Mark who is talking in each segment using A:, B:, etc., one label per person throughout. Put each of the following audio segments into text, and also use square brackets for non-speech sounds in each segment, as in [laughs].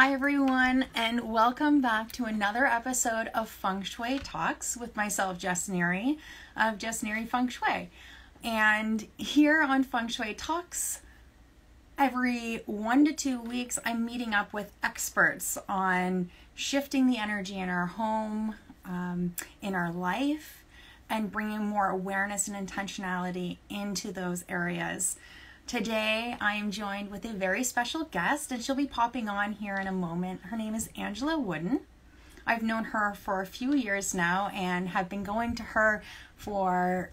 A: Hi, everyone, and welcome back to another episode of Feng Shui Talks with myself, Jess Neary of Jess Neary Feng Shui. And here on Feng Shui Talks, every one to two weeks, I'm meeting up with experts on shifting the energy in our home, um, in our life, and bringing more awareness and intentionality into those areas. Today, I am joined with a very special guest, and she'll be popping on here in a moment. Her name is Angela Wooden. I've known her for a few years now and have been going to her for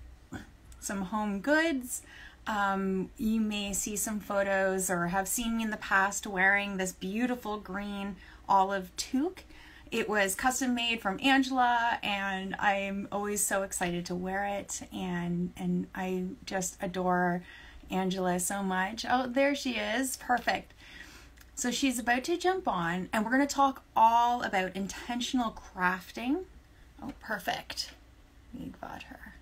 A: some home goods. Um, you may see some photos or have seen me in the past wearing this beautiful green olive toque. It was custom made from Angela, and I'm always so excited to wear it. And and I just adore Angela so much. Oh, there she is. Perfect. So she's about to jump on, and we're going to talk all about intentional crafting. Oh, perfect. We got her.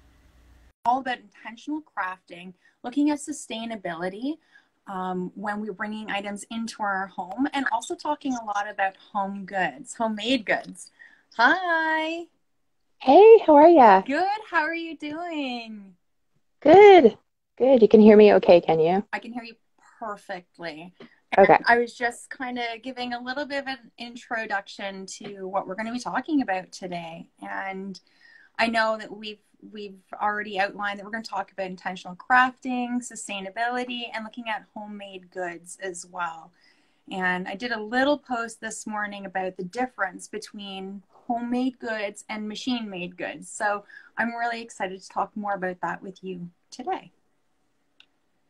A: All about intentional crafting, looking at sustainability um, when we're bringing items into our home, and also talking a lot about home goods, homemade goods. Hi.
B: Hey, how are ya?
A: Good. How are you doing?
B: Good. Good. You can hear me okay, can you?
A: I can hear you perfectly.
B: And okay.
A: I was just kind of giving a little bit of an introduction to what we're going to be talking about today. And I know that we've we've already outlined that we're going to talk about intentional crafting, sustainability, and looking at homemade goods as well. And I did a little post this morning about the difference between homemade goods and machine made goods. So I'm really excited to talk more about that with you today.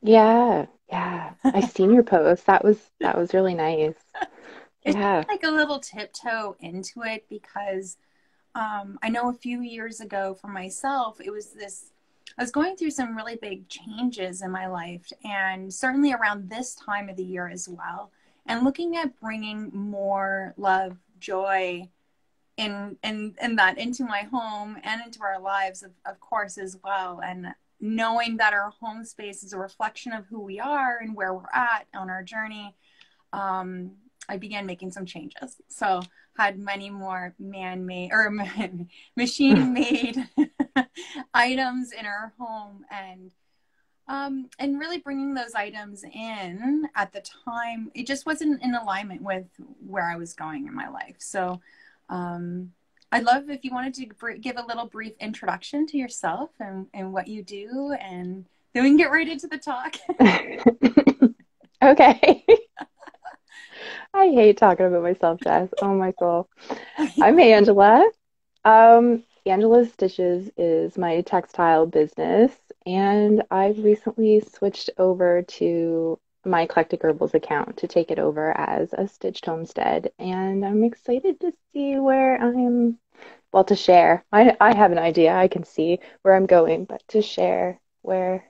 B: Yeah, yeah. I've [laughs] seen your post. That was that was really nice.
A: It's yeah. like a little tiptoe into it because um, I know a few years ago for myself, it was this. I was going through some really big changes in my life, and certainly around this time of the year as well. And looking at bringing more love, joy, in in in that into my home and into our lives, of, of course, as well. And knowing that our home space is a reflection of who we are and where we're at on our journey, um, I began making some changes. So had many more man-made or [laughs] machine-made [laughs] items in our home, and um, and really bringing those items in at the time, it just wasn't in alignment with where I was going in my life. So um, I'd love if you wanted to give a little brief introduction to yourself and, and what you do, and then we can get right into the talk. [laughs] [laughs]
B: okay. I hate talking about myself, Jess. Oh my soul. I'm Angela. Um, Angela's Stitches is my textile business, and I've recently switched over to my Eclectic Herbals account to take it over as a stitched homestead. And I'm excited to see where I'm, well, to share. I, I have an idea, I can see where I'm going, but to share where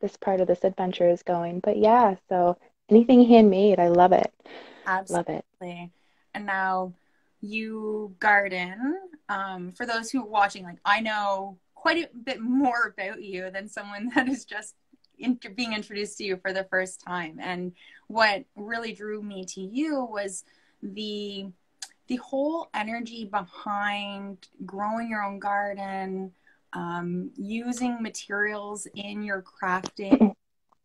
B: this part of this adventure is going. But yeah, so anything handmade, I love it.
A: Absolutely. Love it. And now you garden. Um, for those who are watching, like I know quite a bit more about you than someone [laughs] that is just in, being introduced to you for the first time. And what really drew me to you was the the whole energy behind growing your own garden, um, using materials in your crafting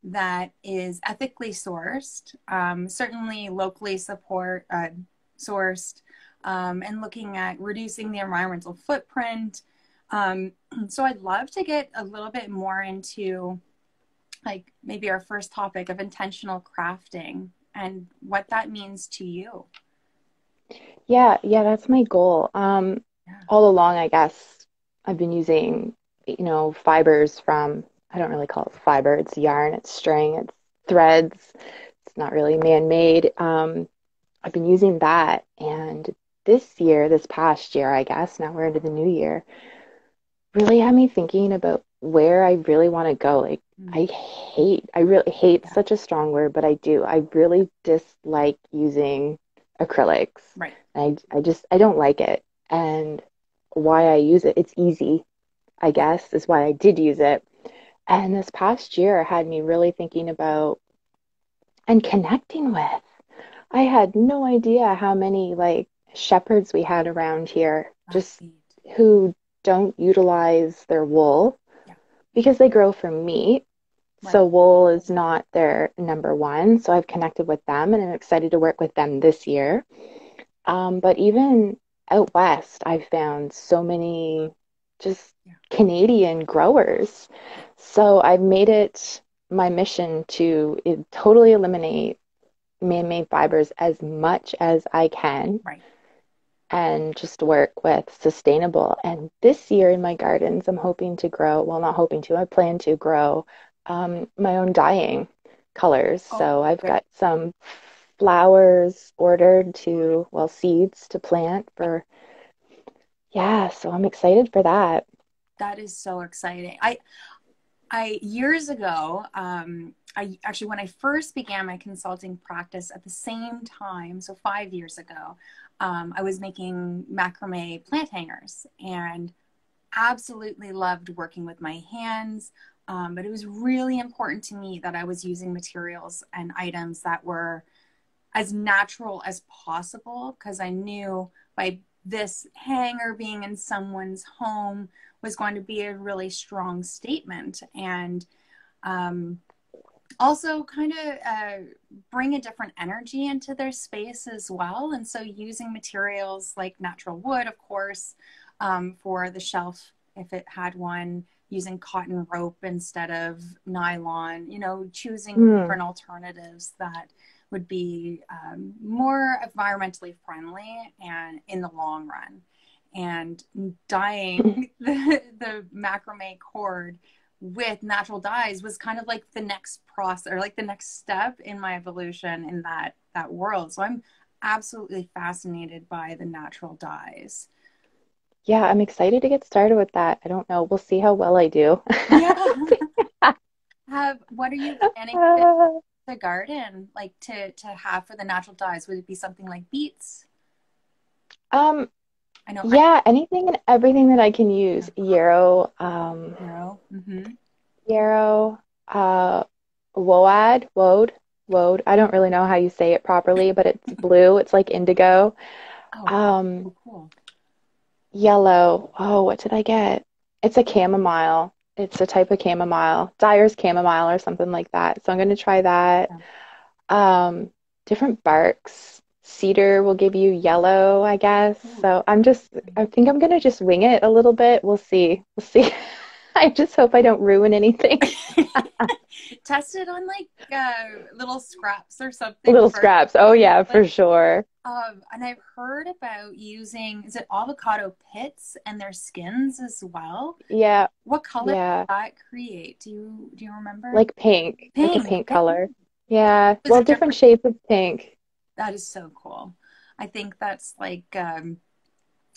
A: that is ethically sourced, um, certainly locally support uh, sourced, um, and looking at reducing the environmental footprint. Um, [clears throat] so I'd love to get a little bit more into like maybe our first topic of intentional crafting and what that means to you.
B: Yeah, yeah, that's my goal. Um, yeah. All along, I guess I've been using, you know, fibers from, I don't really call it fiber, it's yarn, it's string, it's threads. It's not really man made. Um, I've been using that. And this year, this past year, I guess, now we're into the new year, really had me thinking about where I really want to go. Like. I hate, I really hate yeah. such a strong word, but I do. I really dislike using acrylics.
A: Right.
B: I, I just, I don't like it. And why I use it, it's easy, I guess, is why I did use it. And this past year had me really thinking about and connecting with I had no idea how many like shepherds we had around here, just who don't utilize their wool because they grow for meat. So wool is not their number one. So I've connected with them and I'm excited to work with them this year. Um, but even out west, I've found so many just
A: Yeah.
B: Canadian growers. So I've made it my mission to eh, totally eliminate man-made fibers as much as I can
A: Right.
B: and just work with sustainable. And this year in my gardens, I'm hoping to grow, well, not hoping to, I plan to grow um, my own dyeing colors. So
A: Oh,
B: I've
A: good.
B: got some flowers ordered to, well, seeds to plant for, yeah, so I'm excited for that.
A: That is so exciting. I I years ago, um, I actually when I first began my consulting practice at the same time, so five years ago, um, I was making macrame plant hangers and absolutely loved working with my hands. Um, but it was really important to me that I was using materials and items that were as natural as possible because I knew by this hanger being in someone's home was going to be a really strong statement and um, also kind of uh, bring a different energy into their space as well. And so using materials like natural wood, of course, um, for the shelf, if it had one, using cotton rope instead of nylon, you know, choosing
B: Mm.
A: different alternatives that would be um, more environmentally friendly and in the long run. And dyeing [laughs] the, the macrame cord with natural dyes was kind of like the next process or like the next step in my evolution in that that world. So I'm absolutely fascinated by the natural dyes.
B: Yeah, I'm excited to get started with that. I don't know. We'll see how well I do.
A: Yeah. [laughs] Have what are you [laughs] planning to the garden like to to have for the natural dyes? Would it be something like beets?
B: Um,
A: I know
B: yeah, anything and everything that I can use. Yarrow, um,
A: Yarrow. hmm
B: yarrow, uh, woad, woad, woad. I don't really know how you say it properly, but it's [laughs] blue. It's like indigo.
A: Oh,
B: Um,
A: cool, cool.
B: Yellow. Oh, what did I get? It's a chamomile. It's a type of chamomile, Dyer's chamomile or something like that. So I'm going to try that. Um, different barks. Cedar will give you yellow, I guess. So I'm just, I think I'm going to just wing it a little bit. We'll see. We'll see. [laughs] [laughs] I just hope I don't ruin anything. [laughs]
A: Test it on like uh, little scraps or something.
B: Little scraps. Oh, yeah, for sure.
A: Um, and I've heard about using is it avocado pits and their skins as well.
B: Yeah,
A: What color
B: yeah.
A: does that create? Do you do you remember?
B: Like pink, like a
A: Pink.
B: pink color. Yeah. Well,
A: it
B: different shades of pink.
A: that is so cool. I think that's like um,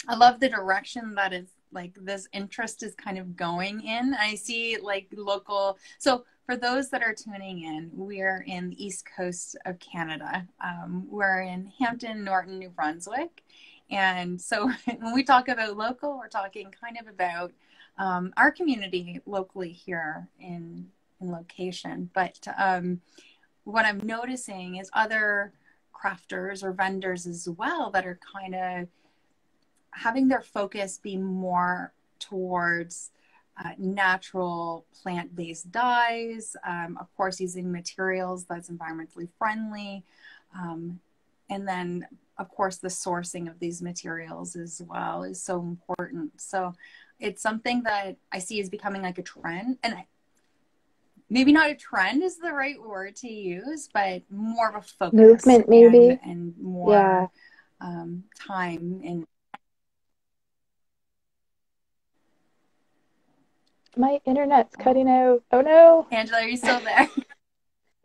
A: I love the direction that is like this interest is kind of going in. I see like local. So for those that are tuning in, we're in the east coast of Canada. Um, we're in Hampton, Norton, New Brunswick, and so [laughs] when we talk about local, we're talking kind of about um, our community locally here in in location. But um, what I'm noticing is other crafters or vendors as well that are kind of having their focus be more towards uh, natural plant-based dyes um, of course using materials that's environmentally friendly um, and then of course the sourcing of these materials as well is so important so it's something that i see is becoming like a trend and I, maybe not a trend is the right word to use but more of a focus
B: Movement, maybe.
A: and, and more
B: Yeah.
A: um, time in
B: My internet's cutting out. Oh no.
A: angela are you still there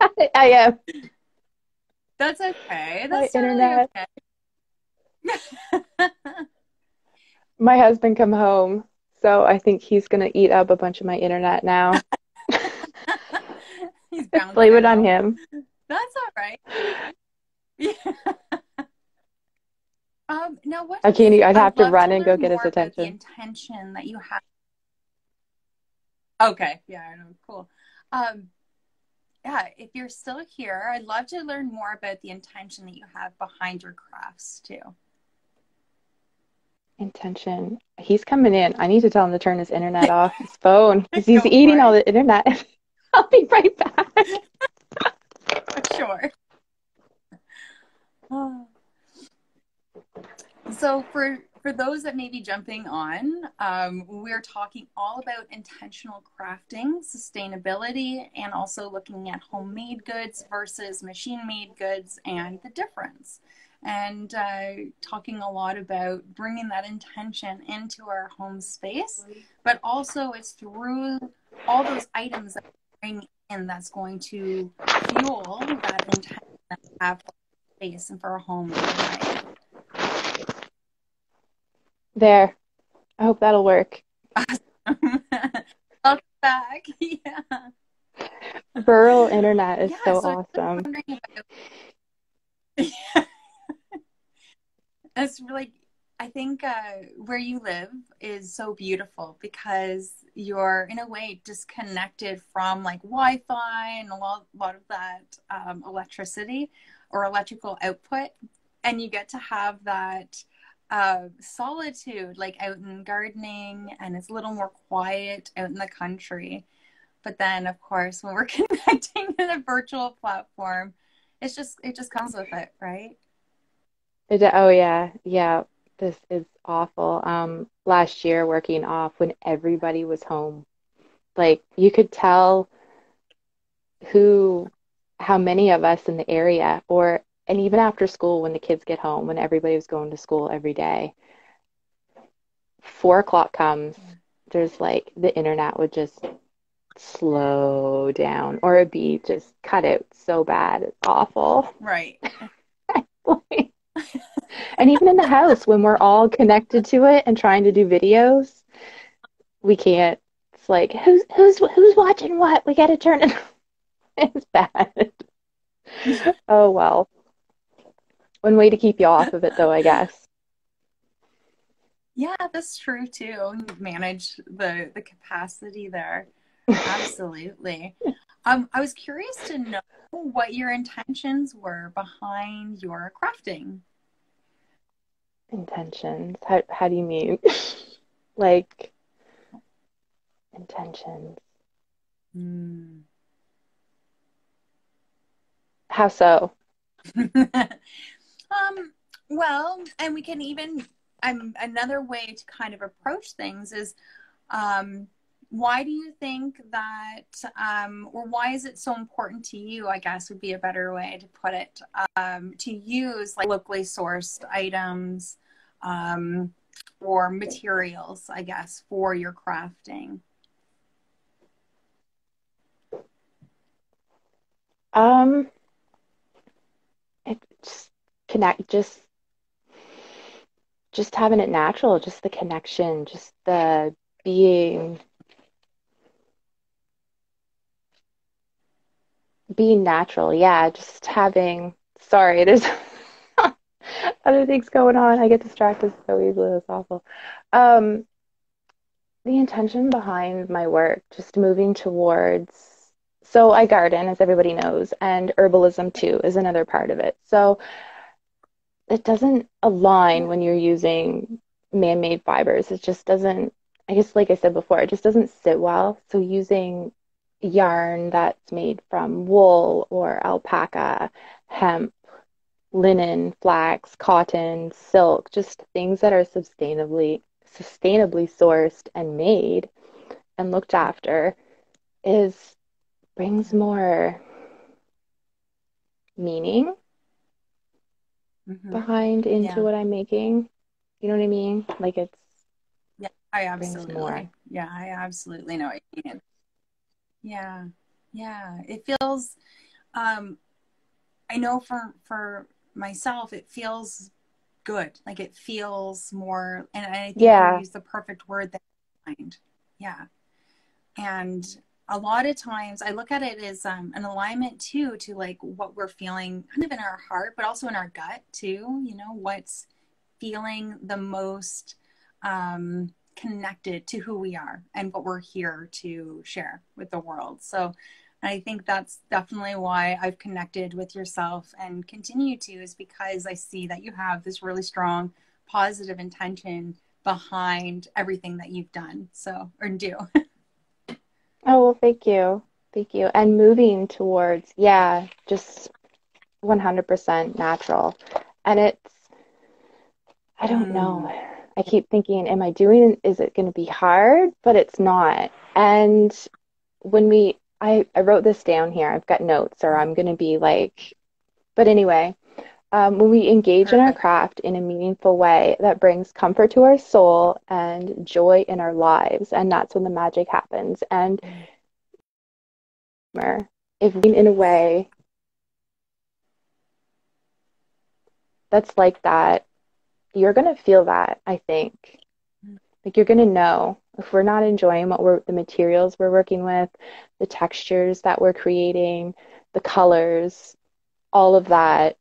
A: [laughs] [laughs]
B: I am.
A: that's okay
B: My
A: that's totally
B: internet.
A: okay [laughs]
B: My husband come home, so I think he's gonna eat up a bunch of my internet now.
A: He's
B: Blame it on him.
A: That's all right. Yeah. Um, now what
B: I can't. I'd have to run and go get his
A: about The
B: attention.
A: intention that you have. Okay, yeah, I know, cool. Um, yeah, if you're still here, I'd love to learn more about the intention that you have behind your crafts too.
B: Intention. He's coming in. I need to tell him to turn his internet off his [laughs] phone because he's eating all the internet. [laughs] I'll be right back. [laughs]
A: sure. [sighs] So for for those that may be jumping on, um, we're talking all about intentional crafting, sustainability, and also looking at homemade goods versus machine made goods and the difference. And uh, talking a lot about bringing that intention into our home space, but also it's through all those items that we bring in that's going to fuel that intention that we have for space and for a home.
B: There. I hope that'll work. [laughs]
A: Welcome back. [laughs] Yeah.
B: Rural internet is yeah, so, so awesome. [laughs]
A: it's like I think uh, where you live is so beautiful because you're in a way disconnected from like Wi-Fi and a lot, lot of that um, electricity or electrical output, and you get to have that uh, solitude, like out in gardening, and it's a little more quiet out in the country. But then, of course, when we're [laughs] connecting in a virtual platform, it's just it just comes with it, right?
B: It, oh yeah, yeah. This is awful. Um, last year, working off when everybody was home, like you could tell who, how many of us in the area, or and even after school when the kids get home when everybody was going to school every day four o'clock comes there's like the internet would just slow down or it'd be just cut out so bad it's awful.
A: Right. [laughs]
B: And even in the house when we're all connected to it and trying to do videos we can't it's like who's who's who's watching what? We got to turn it [laughs] it's bad. [laughs] Oh well one way to keep you off of it, though, I guess.
A: Yeah, that's true too. Manage the the capacity there. [laughs] Absolutely. um, I was curious to know what your intentions were behind your crafting.
B: Intentions? How how do you mean? [laughs] like intentions? Mm. How so? [laughs]
A: Um, well, and we can even um, another way to kind of approach things is um, why do you think that um, or why is it so important to you i guess would be a better way to put it um, to use like locally sourced items um, or materials i guess for your crafting?
B: Um connect just just having it natural just the connection just the being being natural. Yeah just having sorry [laughs] there's other things going on. I get distracted so easily. That's awful. Um the intention behind my work just moving towards so i garden as everybody knows and herbalism too is another part of it. So it doesn't align mm. when you're using man-made fibers. It just doesn't. I guess, like I said before, it just doesn't sit well. So using yarn that's made from wool or alpaca, hemp, linen, flax, cotton, silk, just things that are sustainably sustainably sourced and made and looked after is brings more meaning mm-hmm. behind into yeah. what I'm making. You know what I mean? Like it's
A: yeah, I absolutely yeah, I absolutely know mean. Yeah, yeah, it feels. Um, I know for for myself, it feels good. Like it feels more, and I think yeah. use the perfect word that mind. Yeah, and a lot of times I look at it as um, an alignment too to like what we're feeling kind of in our heart, but also in our gut too. You know, what's feeling the most um, connected to who we are and what we're here to share with the world. So I think that's definitely why I've connected with yourself and continue to, is because I see that you have this really strong positive intention behind everything that you've done. So, or do. [laughs]
B: oh, well, thank you. Thank you. And moving towards, yeah, just 100% natural. And it's, I don't mm. know. I keep thinking, am I doing, is it going to be hard? But it's not. And when we, I, I wrote this down here, I've got notes, or I'm going to be like, but anyway, um, when we engage Perfect. in our craft in a meaningful way that brings comfort to our soul and joy in our lives, and that's when the magic happens. And if we in a way that's like that, you're going to feel that, I think. Like you're going to know if we're not enjoying what we're the materials we're working with, the textures that we're creating, the colors, all of that,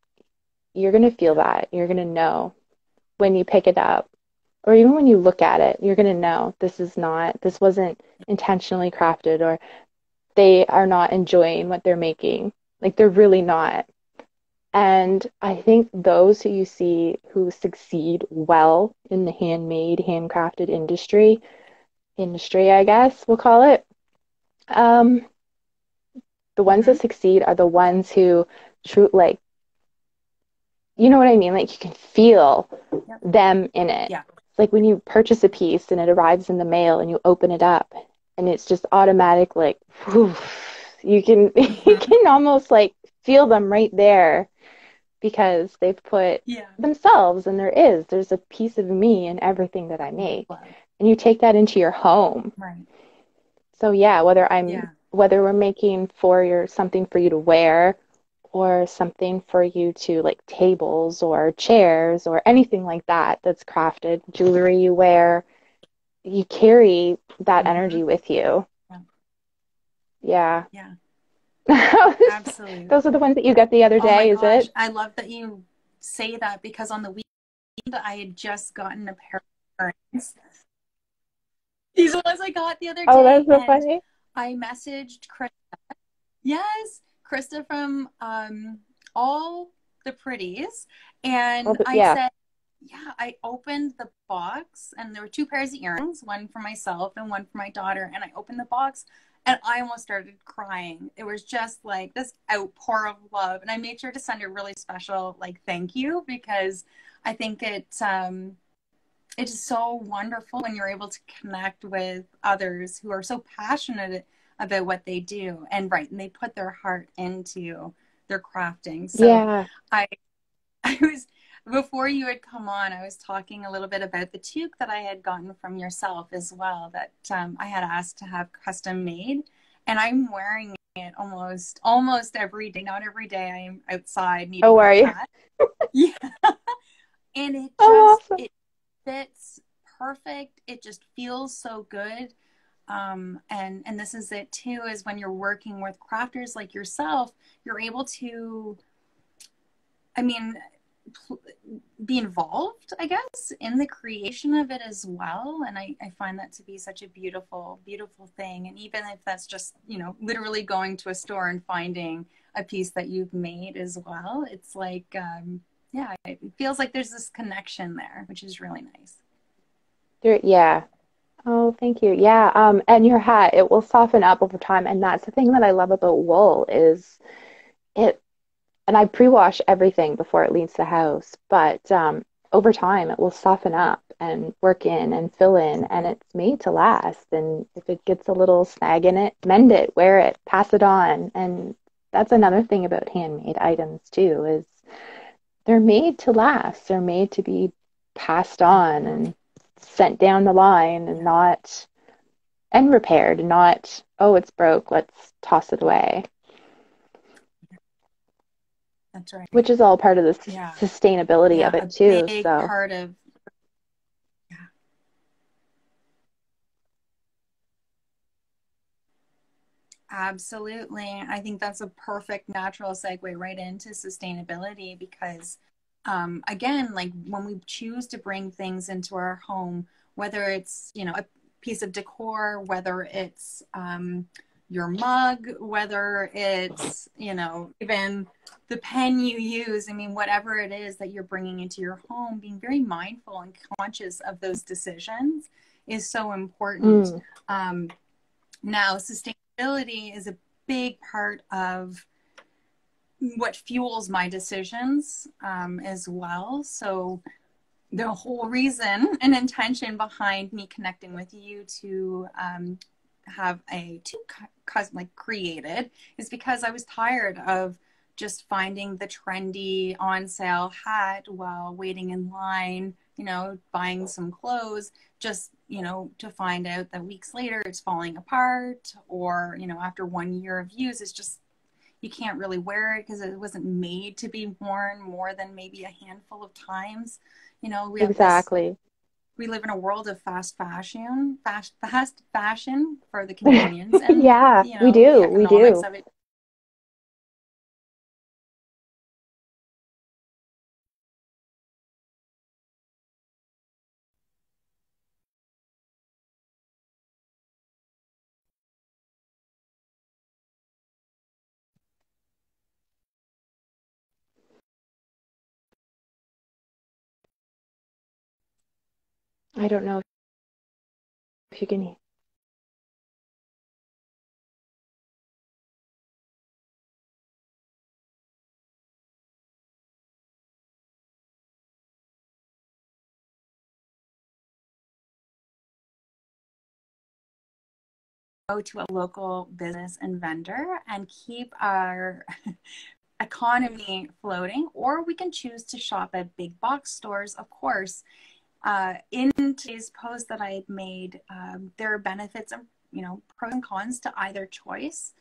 B: you're going to feel that. You're going to know when you pick it up or even when you look at it, you're going to know this is not this wasn't intentionally crafted or they are not enjoying what they're making. Like they're really not. And I think those who you see who succeed well in the handmade, handcrafted industry, industry, I guess we'll call it, um, the ones that mm-hmm. succeed are the ones who, true, like, you know what I mean? Like you can feel yep. them in it.
A: Yeah.
B: Like when you purchase a piece and it arrives in the mail and you open it up and it's just automatic, like, whew, you can [laughs] you mm-hmm. can almost like feel them right there because they've put
A: yeah.
B: themselves and there is there's a piece of me in everything that i make and you take that into your home
A: right
B: so yeah whether i'm yeah. whether we're making for your something for you to wear or something for you to like tables or chairs or anything like that that's crafted jewelry you wear you carry that mm-hmm. energy with you
A: yeah
B: yeah,
A: yeah. [laughs] Absolutely.
B: Those are the ones that you got the other oh day, oh is gosh. it?
A: I love that you say that because on the weekend I had just gotten a pair of earrings. These ones I got the other day.
B: Oh, that's so funny.
A: I messaged Krista. Yes, Krista from um, All the Pretties. And oh, I said, yeah, I opened the box and there were two pairs of earrings, one for myself and one for my daughter. And I opened the box and I almost started crying. It was just like this outpour of love, and I made sure to send a really special like thank you because I think it um, it is so wonderful when you're able to connect with others who are so passionate about what they do and right, and they put their heart into their crafting. So
B: yeah.
A: I [laughs] I was before you had come on, I was talking a little bit about the toque that I had gotten from yourself as well, that um, I had asked to have custom made, and I'm wearing it almost almost every day. Not every day. I am outside.
B: Oh, are you? [laughs]
A: yeah, and it oh, just oh, awesome. it fits perfect. It just feels so good. Um, and and this is it too. Is when you're working with crafters like yourself, you're able to. I mean, be involved, I guess, in the creation of it as well. And I, I find that to be such a beautiful, beautiful thing. And even if that's just, you know, literally going to a store and finding a piece that you've made as well, it's like, um, yeah, it feels like there's this connection there, which is really nice.
B: Yeah. Oh, thank you. Yeah. Um, and your hat, it will soften up over time. And that's the thing that I love about wool is it and I pre-wash everything before it leaves the house. But um, over time, it will soften up and work in and fill in, and it's made to last. And if it gets a little snag in it, mend it, wear it, pass it on. And that's another thing about handmade items too is they're made to last. They're made to be passed on and sent down the line and not and repaired, not oh it's broke, let's toss it away.
A: That's right.
B: Which is all part of the yeah. sustainability yeah, of it too.
A: Big
B: so
A: part of yeah. Absolutely. I think that's a perfect natural segue right into sustainability because um, again, like when we choose to bring things into our home, whether it's, you know, a piece of decor, whether it's um, your mug, whether it's, you know, even the pen you use. I mean, whatever it is that you're bringing into your home, being very mindful and conscious of those decisions is so important. Mm. Um, now, sustainability is a big part of what fuels my decisions um, as well. So, the whole reason [laughs] and intention behind me connecting with you to um, have a two like created is because I was tired of just finding the trendy on sale hat while waiting in line, you know, buying some clothes, just, you know, to find out that weeks later it's falling apart or, you know, after one year of use, it's just, you can't really wear it because it wasn't made to be worn more than maybe a handful of times. You know,
B: we exactly. This,
A: we live in a world of fast fashion, fast fast fashion for the convenience. [laughs]
B: And, yeah, you know, we do. We do. I don't know if you can
A: go to a local business and vendor and keep our [laughs] economy floating, or we can choose to shop at big box stores, of course, uh, in today's post that I had made, um, there are benefits and you know pros and cons to either choice.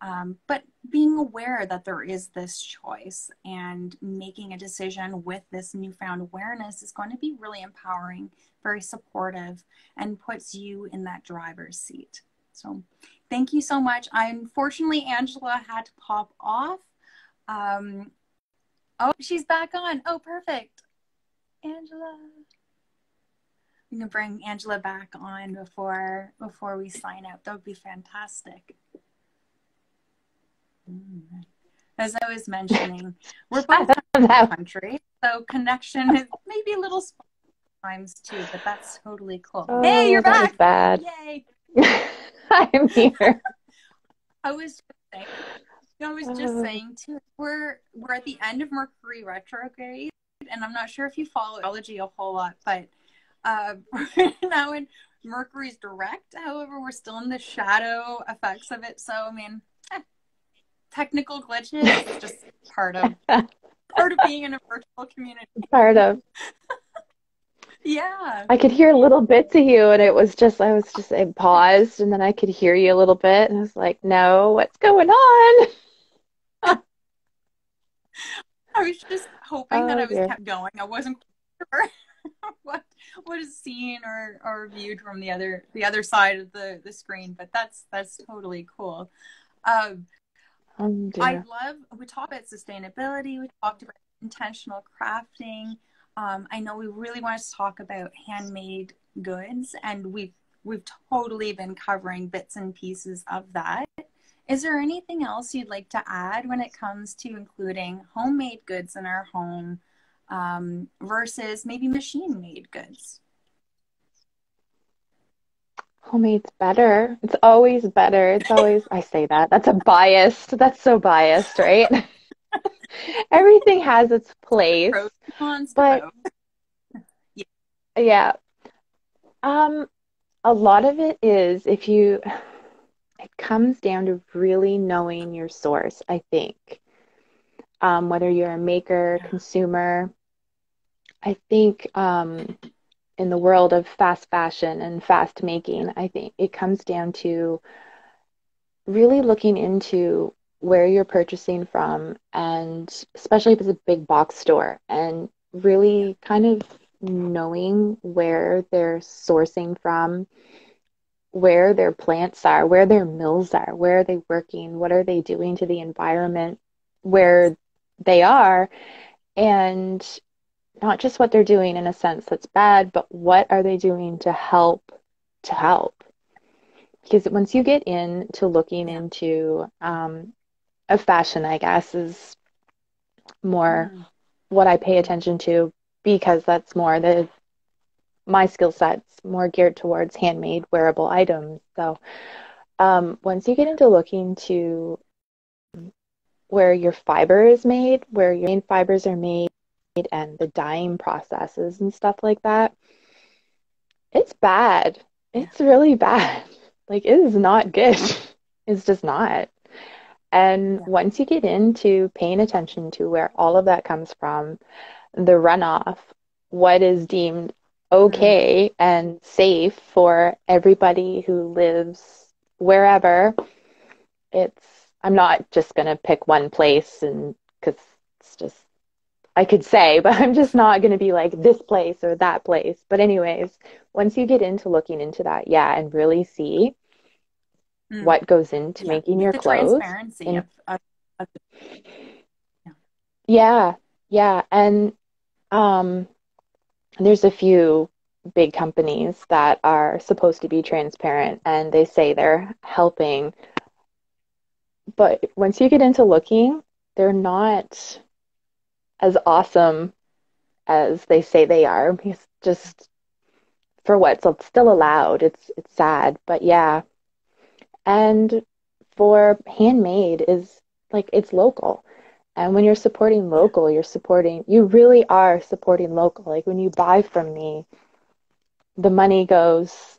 A: Um, but being aware that there is this choice and making a decision with this newfound awareness is going to be really empowering, very supportive, and puts you in that driver's seat. So, thank you so much. I unfortunately, Angela had to pop off. Um, oh, she's back on. Oh, perfect. Angela we can bring Angela back on before before we sign out. That would be fantastic. As I was mentioning, we're both [laughs] in the country, so connection is maybe a little times too, but that's totally cool. Oh, hey, you're back!
B: Bad.
A: Yay! [laughs]
B: I'm here.
A: I was just saying, I was just oh. saying too. We're we're at the end of Mercury retrograde, and I'm not sure if you follow astrology a whole lot, but uh, [laughs] now in Mercury's direct. However, we're still in the shadow effects of it. So, I mean, eh, technical glitches is [laughs] just part of part of being in a virtual community. [laughs]
B: Part of.
A: yeah.
B: I could hear a little bits of you, and it was just I was just I paused, and then I could hear you a little bit, and I was like, "No, what's going on?"
A: I was just hoping oh, that I was dear. kept going. I wasn't sure [laughs] what what is seen or or viewed from the other the other side of the the screen but that's that's totally cool. Um oh, i love we talked about sustainability we talked about intentional crafting. Um, i know we really want to talk about handmade goods and we've we've totally been covering bits and pieces of that. Is there anything else you'd like to add when it comes to including homemade goods in our home um, versus maybe machine made goods?
B: Homemade's better. It's always better. It's always, I say that. That's a biased. That's so biased, right? [laughs] Everything has its place. but yeah. [laughs] yeah. Um, a lot of it is if you, it comes down to really knowing your source, I think. Um, whether you're a maker, consumer, I think um, in the world of fast fashion and fast making, I think it comes down to really looking into where you're purchasing from, and especially if it's a big box store, and really kind of knowing where they're sourcing from, where their plants are, where their mills are, where are they working, what are they doing to the environment where they are, and not just what they're doing in a sense that's bad, but what are they doing to help to help. because once you get into looking into um, a fashion, I guess is more mm. what I pay attention to because that's more the my skill sets more geared towards handmade wearable items. So um, once you get into looking to where your fiber is made, where your main fibers are made, and the dyeing processes and stuff like that, it's bad. It's really bad. [laughs] Like it is not good. [laughs] it's just not. And once you get into paying attention to where all of that comes from, the runoff, what is deemed okay mm-hmm. and safe for everybody who lives wherever, it's, I'm not just going to pick one place and because it's just, I could say, [laughs] but I'm just not going to be like this place or that place. But, anyways, once you get into looking into that, yeah, and really see mm. what goes into yeah. making your
A: the
B: clothes.
A: Transparency of, of
B: yeah. yeah, yeah, and um, there's a few big companies that are supposed to be transparent, and they say they're helping, but once you get into looking, they're not as awesome as they say they are. It's just for what's still allowed. It's it's sad, but yeah, and for handmade is like it's local. And when you're supporting local, you're supporting, you really are supporting local. Like when you buy from me, the money goes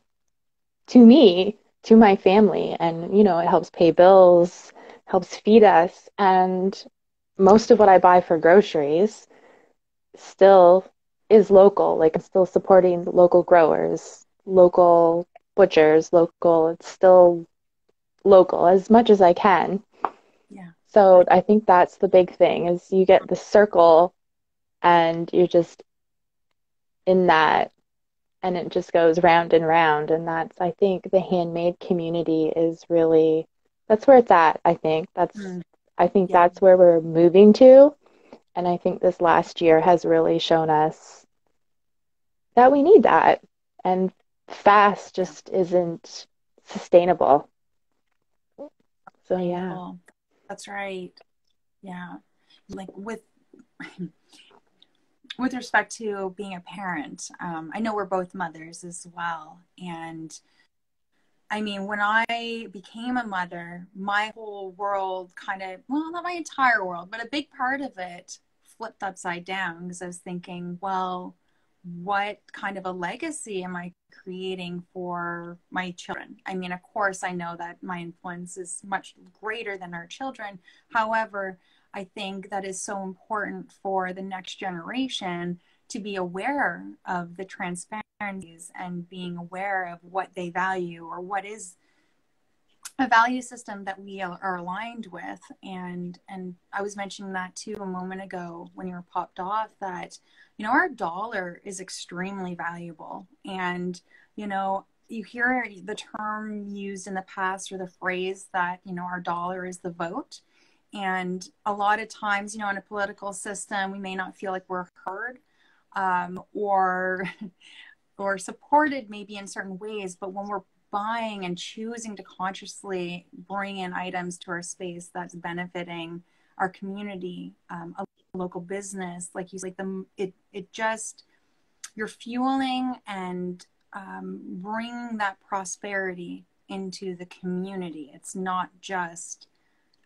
B: to me, to my family, and, you know, it helps pay bills, helps feed us. And most of what I buy for groceries still is local. Like I'm still supporting local growers, local butchers, local. It's still local as much as I can.
A: Yeah.
B: So I think that's the big thing is you get the circle and you're just in that and it just goes round and round and that's I think the handmade community is really that's where it's at, I think. That's mm. I think yeah. that's where we're moving to. And I think this last year has really shown us that we need that. And fast just isn't sustainable. So yeah.
A: That's right. Yeah. Like with [laughs] with respect to being a parent, um, I know we're both mothers as well. And I mean, when I became a mother, my whole world kind of, well, not my entire world, but a big part of it flipped upside down because I was thinking, well, what kind of a legacy am I creating for my children? I mean, of course, I know that my influence is much greater than our children. However, I think that is so important for the next generation to be aware of the transparencies and being aware of what they value or what is a value system that we are aligned with. And and i was mentioning that too a moment ago when you were popped off that you know our dollar is extremely valuable. And you know you hear the term used in the past or the phrase that you know our dollar is the vote. And a lot of times you know in a political system we may not feel like we're heard um, or [laughs] or supported maybe in certain ways but when we're buying and choosing to consciously bring in items to our space that's benefiting our community, um, a local business, like you like the it it just you're fueling and um, bring that prosperity into the community. It's not just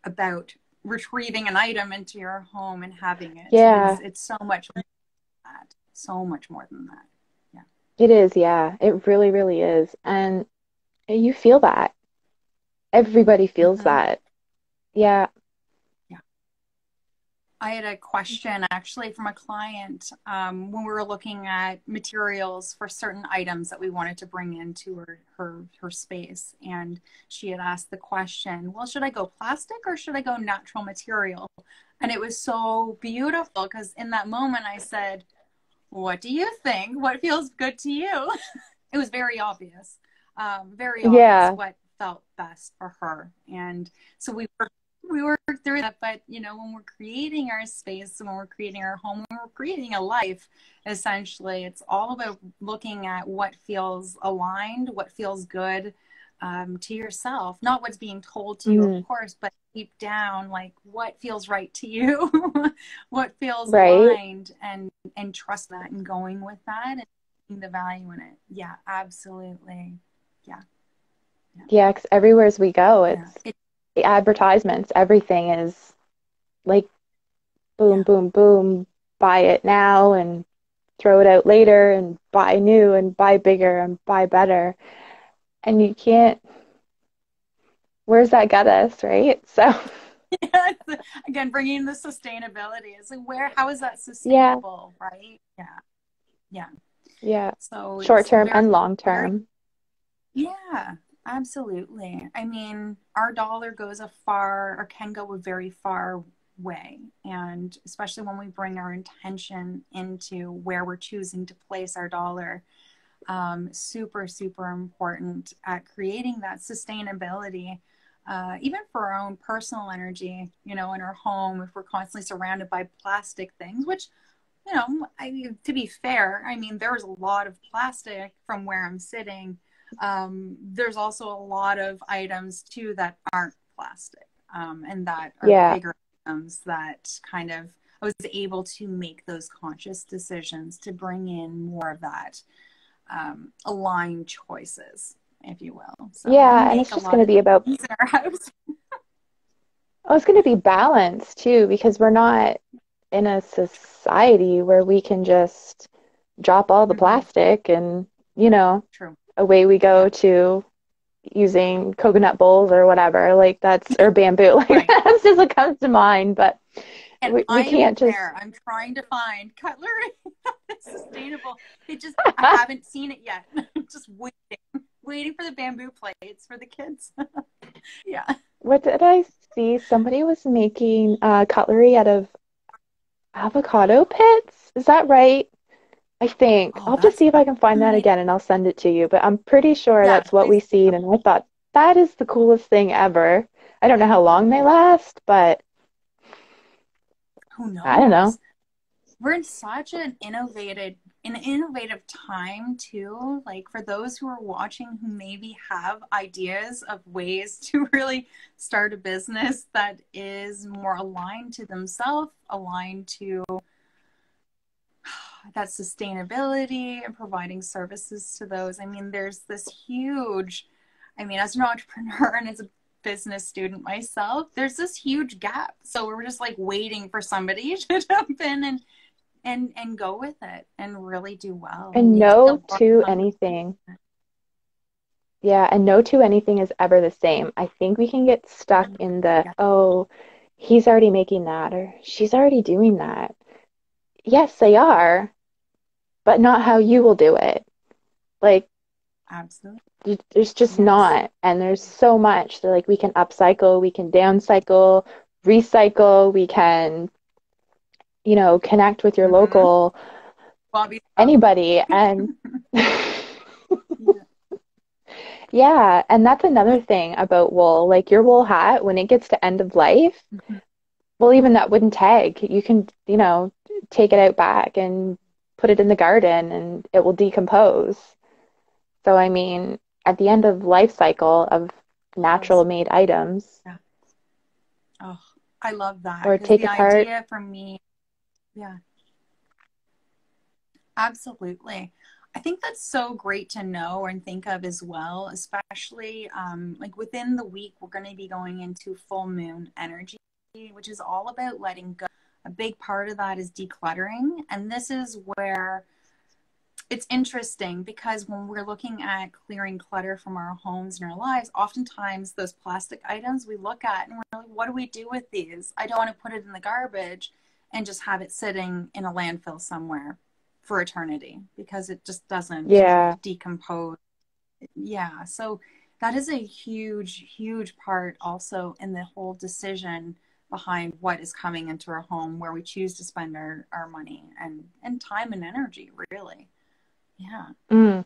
A: about retrieving an item into your home and having it.
B: Yeah,
A: it's, it's so much that. So much more than that. Yeah,
B: it is. Yeah, it really, really is. And you feel that. Everybody feels mm-hmm. that. Yeah.
A: Yeah. I had a question actually from a client um, when we were looking at materials for certain items that we wanted to bring into her, her her space, and she had asked the question, "Well, should I go plastic or should I go natural material?" And it was so beautiful because in that moment I said, "What do you think? What feels good to you?" [laughs] it was very obvious um, very obvious yeah. what felt best for her. And so we worked, we worked through that. But, you know, when we're creating our space, when we're creating our home, when we're creating a life, essentially, it's all about looking at what feels aligned, what feels good um, to yourself, not what's being told to you,
B: Mhm.
A: of course, but deep down, like what feels right to you, [laughs] what feels
B: Right.
A: aligned, and and trust that and going with that and seeing the value in it. Yeah, absolutely.
B: Yeah, because everywhere as we go,
A: Yeah.
B: it's the advertisements, everything is like boom,
A: Yeah.
B: boom, boom, buy it now and throw it out later and buy new and buy bigger and buy better. And you can't, where's that get us, right? So, [laughs]
A: yeah, again, bringing the sustainability is like where how is that
B: yeah,
A: sustainable, right? Yeah, yeah.
B: yeah.
A: So
B: Short term
A: very,
B: and long term.
A: Yeah, absolutely. I mean, our dollar goes a far or can go a very far way. And especially when we bring our intention into where we're choosing to place our dollar, um, super, super important at creating that sustainability. Uh, even for our own personal energy, you know, in our home, if we're constantly surrounded by plastic things, which you know, I, to be fair, I mean, there's a lot of plastic from where I'm sitting. Um, there's also a lot of items too that aren't plastic um, and that are
B: Yeah,
A: bigger items that kind of I was able to make those conscious decisions to bring in more of that um, aligned choices, if you will. So
B: yeah. And it's just going to be about,
A: things in our house. [laughs]
B: oh, it's going to be balanced too, because we're not in a society where we can just drop all the
A: hmm
B: plastic and, you know,
A: True.
B: away we go to using coconut bowls or whatever. Like that's, or bamboo. [laughs] Like
A: Right.
B: that's just what comes to mind. But
A: And
B: we, we
A: I
B: can't just,
A: there. I'm trying to find cutlery [laughs] that's sustainable. It just I haven't seen it yet. [laughs] just waiting, waiting for the bamboo plates for the kids. [laughs] yeah.
B: what did I see? Somebody was making uh, cutlery out of avocado pits. Is that right? I think.
A: Oh,
B: I'll just see if I can find that again and I'll send it to you. But I'm pretty sure
A: Yeah,
B: that's what we seen. And I thought that is the coolest thing ever. I don't know how long they last, but
A: Who
B: I don't know.
A: We're in such an innovative an innovative time too. Like for those who are watching who maybe have ideas of ways [laughs] to really start a business that is more aligned to themselves, aligned to [sighs] that sustainability and providing services to those. I mean, there's this huge, I mean, as an entrepreneur [laughs] and as a business student myself, there's this huge gap. So we're just like waiting for somebody [laughs] to jump in and and and go with it and really do well.
B: And no to anything. Yeah, and no to anything is ever the same. I think we can get stuck in the,
A: Yeah,
B: oh, he's already making that or she's already doing that. Yes, they are, but not how you will do it. Like,
A: absolutely.
B: There's just
A: Yes.
B: not. And there's so much. They're like, we can upcycle, we can downcycle, recycle, we can, you know, connect with your
A: hmm
B: local
A: Bobby.
B: anybody. [laughs] And
A: Yeah. [laughs]
B: yeah, and that's another thing about wool. Like your wool hat, when it gets to end of life,
A: Mhm.
B: well, even that wooden tag, you can, you know, take it out back and put it in the garden and it will decompose. So, I mean, at the end of life cycle of natural made items,
A: Yeah. Oh, I love that
B: or take
A: the
B: apart,
A: idea for me, yeah, absolutely. I think that's so great to know and think of as well, especially um, like within the week, we're going to be going into full moon energy, which is all about letting go. A big part of that is decluttering. And this is where it's interesting because when we're looking at clearing clutter from our homes and our lives, oftentimes those plastic items we look at and we're like, what do we do with these? I don't want to put it in the garbage and just have it sitting in a landfill somewhere for eternity because it just doesn't
B: yeah,
A: decompose. Yeah. So that is a huge, huge part also in the whole decision behind what is coming into our home where we choose to spend our, our money and, and time and energy, really. Yeah.
B: mm,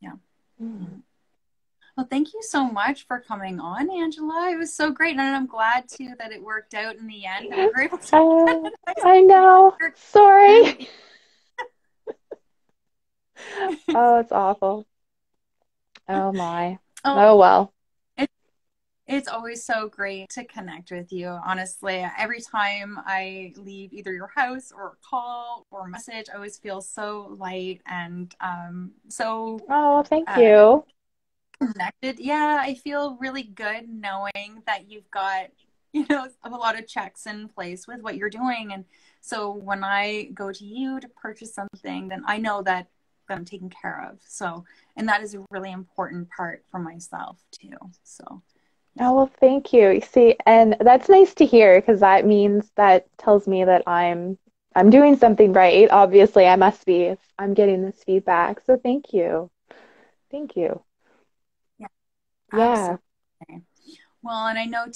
A: Yeah.
B: mm.
A: Well, thank you so much for coming on, Angela. It was so great. And I'm glad too that it worked out in the end. We were able to
B: Uh, [laughs] I know. Sorry. [laughs] Oh, it's awful. Oh my. [laughs] Oh, oh well.
A: It's always so great to connect with you. Honestly, every time I leave either your house or call or message, I always feel so light and um, so.
B: Oh, thank uh, you.
A: Connected. Yeah, I feel really good knowing that you've got, you know, a lot of checks in place with what you're doing. And so when I go to you to purchase something, then I know that I'm taken care of. So, and that is a really important part for myself too. So,
B: Oh, well, thank you. See, and that's nice to hear because that means that tells me that I'm I'm doing something right. Obviously, I must be if I'm getting this feedback. So thank you. Thank you.
A: Yeah. Yeah. Well, and I know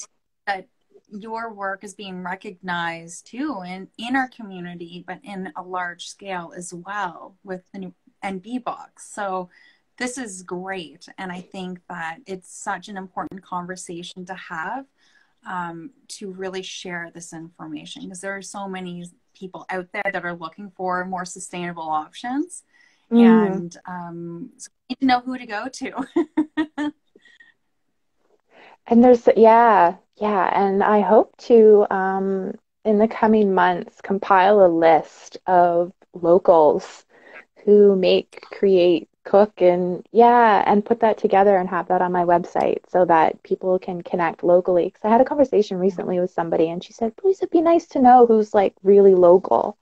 A: that your work is being recognized too in in our community, but in a large scale as well with the new NB box. So this is great. And I think that it's such an important conversation to have um, to really share this information because there are so many people out there that are looking for more sustainable options. Mm. And um, so need to know who to go to. [laughs]
B: and there's, yeah, yeah. And I hope to, um, in the coming months, compile a list of locals who make, create, cook and yeah and put that together and have that on my website so that people can connect locally because i had a conversation recently with somebody and she said please it'd be nice to know who's like really local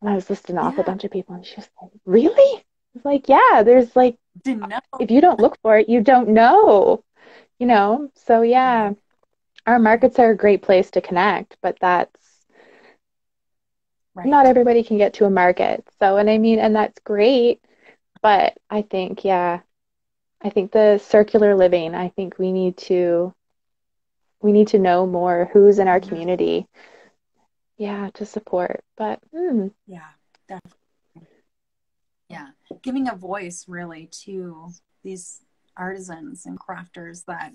B: and i was listing off yeah. a bunch of people and she was like really it's like yeah there's like if you don't look for it you don't know you know so yeah our markets are a great place to connect but that's Right. Not everybody can get to a market. So, and I mean, and that's great but I think, yeah, I think the circular living, I think we need to we need to know more who's in our community. Yeah, to support. But mm.
A: yeah, definitely. Yeah, giving a voice really to these artisans and crafters that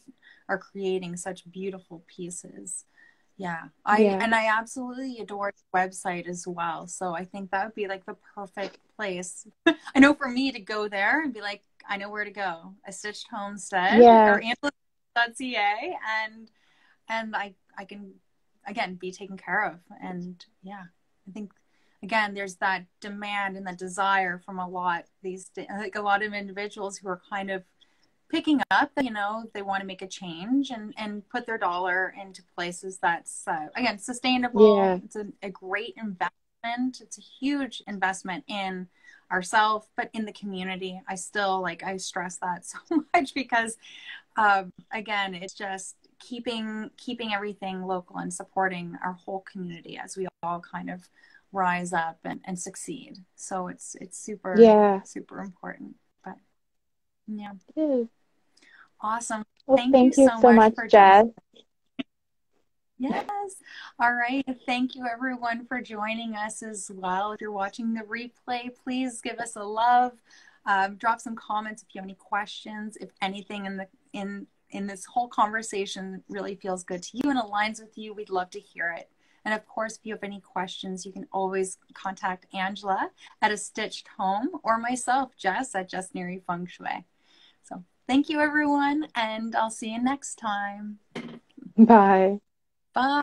A: are creating such beautiful pieces. Yeah. I yeah. and I absolutely adore the website as well. So I think that would be like the perfect place. [laughs] I know for me to go there and be like, I know where to go. A stitched homestead yeah. or Angela.ca and and I I can again be taken care of. And yeah, I think again there's that demand and that desire from a lot these like a lot of individuals who are kind of picking up that you know they want to make a change and and put their dollar into places that's uh, again sustainable. Yeah. it's a, a, great investment. It's a huge investment in ourselves but in the community. I still like i stress that [laughs] so much because um, again it's just keeping keeping everything local and supporting our whole community as we all kind of rise up and, and succeed. So it's it's super
B: yeah.
A: super important but yeah.
B: It is
A: Awesome.
B: Well, thank, thank you, so, so much, much Jess.
A: Yes. All right. Thank you, everyone, for joining us as well. If you're watching the replay, please give us a love. Um, drop some comments if you have any questions. If anything in the in in this whole conversation really feels good to you and aligns with you, we'd love to hear it. And of course, if you have any questions, you can always contact Angela at A Stitched Home or myself, Jess, at Jess Neary Feng Shui. Thank you, everyone, and I'll see you next time.
B: Bye.
A: Bye.